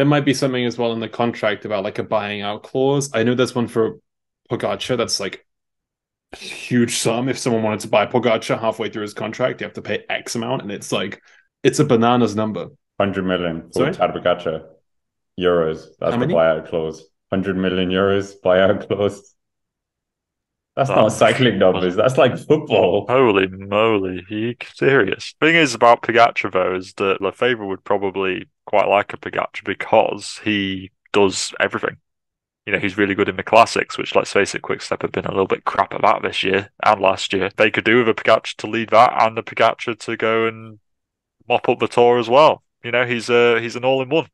there might be something as well in the contract about like a buying out clause. I know there's one for Pogacar that's like a huge sum. If someone wanted to buy Pogacar halfway through his contract, you have to pay X amount, and it's like it's a bananas number. Hundred million for Sorry? Pogacar euros. That's the buyout clause. Hundred million euros buyout clause. That's not cycling numbers. That's like football. Holy moly, are you serious? Thing is about Pogacar though is that Lefevere would probably quite like a Pogacar because he does everything. You know, he's really good in the classics, which let's face it, Quickstep have been a little bit crap about this year and last year. They could do with a Pogacar to lead that and a Pogacar to go and mop up the tour as well. You know, he's a he's an all in one.